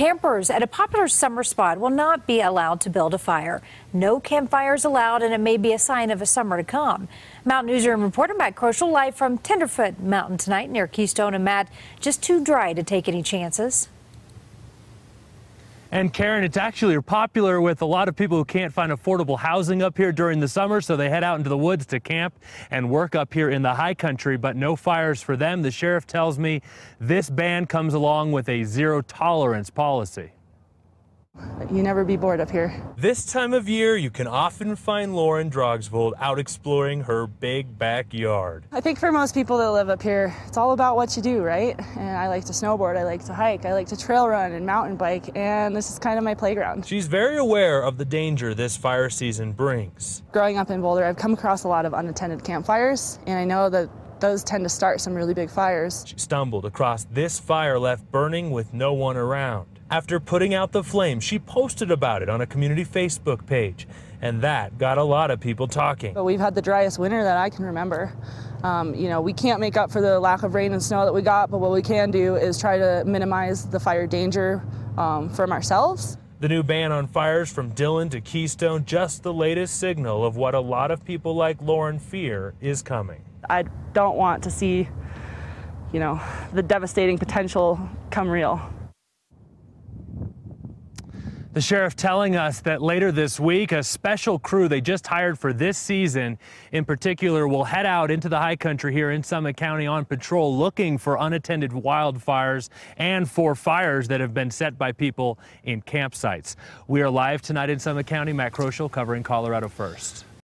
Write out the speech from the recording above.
Campers at a popular summer spot will not be allowed to build a fire. No campfires allowed, and it may be a sign of a summer to come. Mountain Newsroom reporter Matt Kroschel live from Tenderfoot Mountain tonight near Keystone. And Matt, just too dry to take any chances. And Karen, it's actually popular with a lot of people who can't find affordable housing up here during the summer, so they head out into the woods to camp and work up here in the high country, but no fires for them. The sheriff tells me this ban comes along with a zero tolerance policy. You never be bored up here. This time of year, you can often find Lauren Drogsvold out exploring her big backyard. I think for most people that live up here, it's all about what you do, right? And I like to snowboard, I like to hike, I like to trail run and mountain bike, and this is kind of my playground. She's very aware of the danger this fire season brings. Growing up in Boulder, I've come across a lot of unattended campfires, and I know that those tend to start some really big fires. She stumbled across this fire left burning with no one around. After putting out the flame, she posted about it on a community Facebook page, and that got a lot of people talking. But we've had the driest winter that I can remember. Um, you know, we can't make up for the lack of rain and snow that we got, but what we can do is try to minimize the fire danger um, from ourselves. The new ban on fires from Dillon to Keystone, just the latest signal of what a lot of people like Lauren fear is coming. I don't want to see, you know, the devastating potential come real. The sheriff telling us that later this week, a special crew they just hired for this season in particular will head out into the high country here in Summit County on patrol looking for unattended wildfires and for fires that have been set by people in campsites. We are live tonight in Summit County. Matt Kroschel covering Colorado First.